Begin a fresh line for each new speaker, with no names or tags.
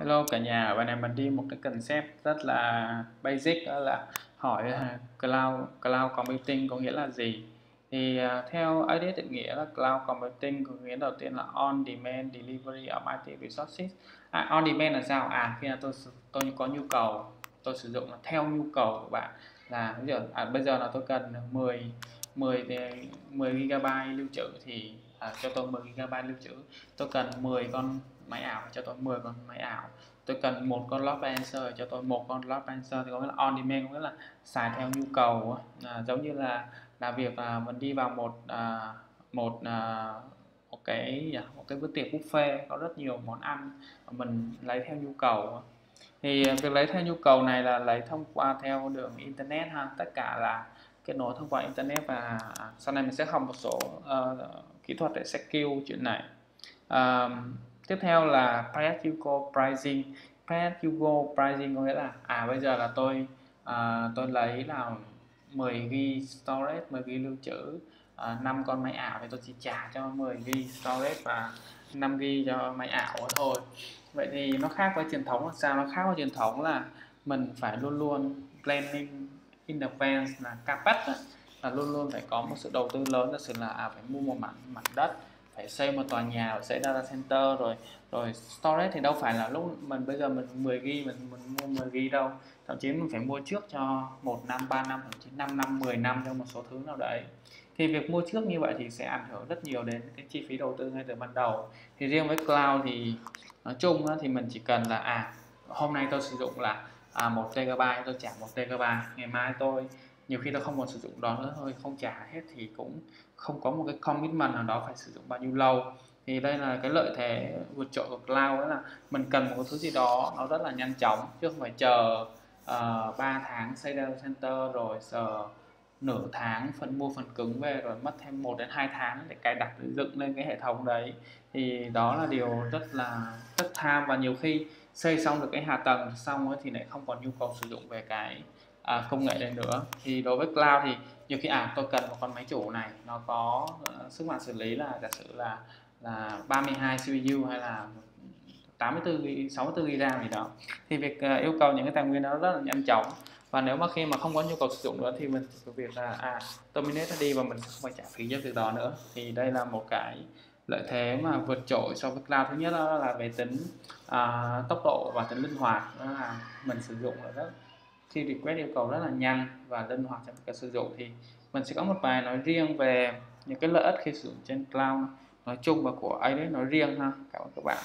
Hello cả nhà, bài này mình đi một cái concept rất là basic đó là hỏi à, cloud cloud computing có nghĩa là gì? Thì uh, theo IDS định nghĩa là cloud computing có nghĩa đầu tiên là on demand delivery of IT resources. À, on demand là sao? À khi nào tôi tôi có nhu cầu, tôi sử dụng là theo nhu cầu của bạn là bây giờ à, bây giờ là tôi cần 10 10 10 GB lưu trữ thì à, cho tôi 10 GB lưu trữ. Tôi cần 10 con máy ảo cho tôi 10 con máy ảo. Tôi cần một con lock balancer cho tôi một con lock balancer thì có nghĩa là on demand có nghĩa là xài theo nhu cầu à, giống như là là việc à, mình đi vào một à, một à, một cái một cái bữa tiệc buffet có rất nhiều món ăn mình lấy theo nhu cầu thì việc lấy theo nhu cầu này là lấy thông qua theo đường internet ha. Tất cả là kết nối thông qua internet và sau này mình sẽ học một số uh, kỹ thuật để skill chuyện này. Uh, tiếp theo là pay pricing. Pay pricing có nghĩa là à bây giờ là tôi à, tôi lấy là 10 g storage 10 g lưu trữ à, 5 con máy ảo thì tôi chỉ trả cho 10 g storage và 5 g cho máy ảo thôi. Vậy thì nó khác với truyền thống. Là sao nó khác với truyền thống là mình phải luôn luôn planning in advance là capex là luôn luôn phải có một sự đầu tư lớn là sự là à, phải mua một mảnh mảnh đất phải xây một tòa nhà xây data center rồi rồi storage thì đâu phải là lúc mình bây giờ mình 10 g mình, mình mua 10 g đâu. Thậm chí mình phải mua trước cho một năm 3 năm thậm chí 5 năm 10 năm cho một số thứ nào đấy. Thì việc mua trước như vậy thì sẽ ảnh hưởng rất nhiều đến cái chi phí đầu tư ngay từ ban đầu. Thì riêng với cloud thì nói chung thì mình chỉ cần là à hôm nay tôi sử dụng là à, 1 TB tôi trả 1 TB ngày mai tôi nhiều khi tôi không còn sử dụng đó nữa thôi không trả hết thì cũng không có một cái commitment nào đó phải sử dụng bao nhiêu lâu. Thì đây là cái lợi thế vượt trội của cloud đó là mình cần một thứ gì đó nó rất là nhanh chóng chứ không phải chờ ờ, uh, 3 tháng xây data center rồi giờ nửa tháng phần mua phần cứng về rồi mất thêm 1 đến 2 tháng để cài đặt để dựng lên cái hệ thống đấy. Thì đó là điều rất là rất tham và nhiều khi xây xong được cái hạ tầng xong ấy thì lại không còn nhu cầu sử dụng về cái à, công nghệ này nữa. Thì đối với cloud thì nhiều khi à tôi cần một con máy chủ này nó có uh, sức mạnh xử lý là giả sử là là 32 CPU hay là 84 64 GB RAM gì đó. Thì việc uh, yêu cầu những cái tài nguyên đó rất là nhanh chóng. Và nếu mà khi mà không có nhu cầu sử dụng nữa thì mình có việc là à terminate nó đi và mình không phải trả phí cho việc đó nữa. Thì đây là một cái lợi thế mà vượt trội so với cloud. Thứ nhất đó là về tính uh, tốc độ và tính linh hoạt. Đó là mình sử dụng là rất khi request yêu cầu rất là nhanh và linh hoạt trong việc sử dụng thì mình sẽ có một bài nói riêng về những cái lợi ích khi sử dụng trên cloud nói chung và của AWS nói riêng ha. Cảm ơn các bạn.